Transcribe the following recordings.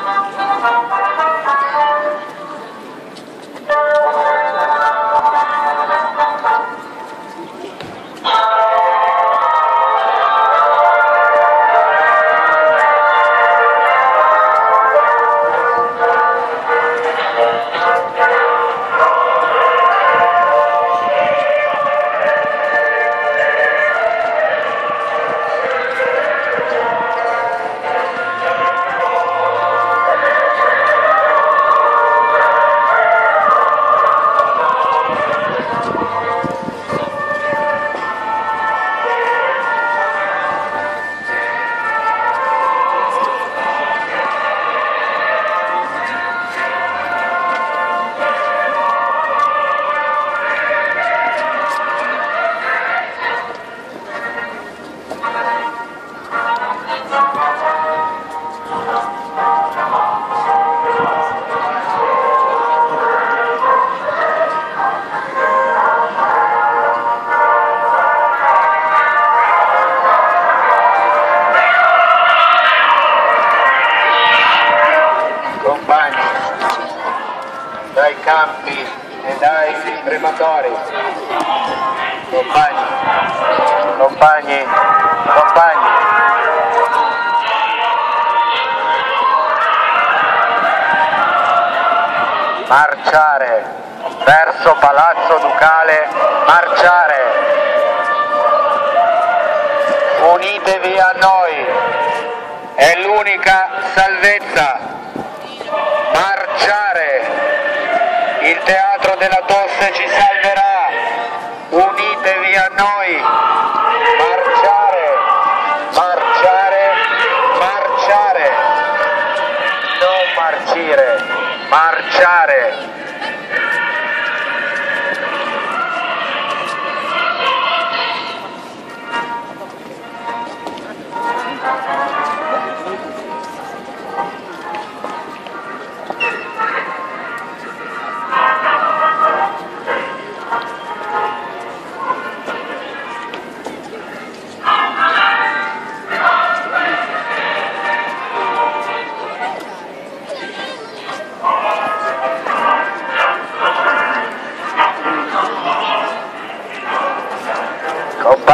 compagni dai campi e dai crematori. Compagni compagni compagni marciare. Verso Palazzo Ducale marciare. Unitevi a noi. È l'unica salvezza marciare il teatro della tosse ci salverà. Unitevi a noi. Marciare marciare marciare. Non marcire marciare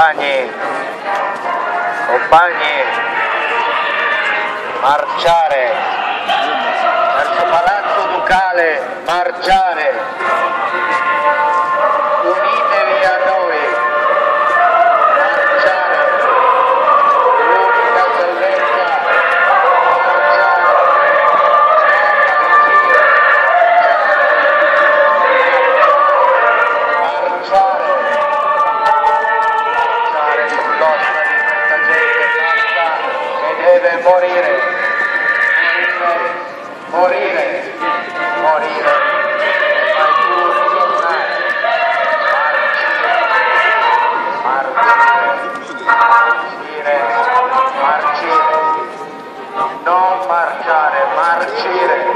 compagni compagni marciare verso Palazzo Ducale marciare morire, morire. marcire, non marciare, marcire.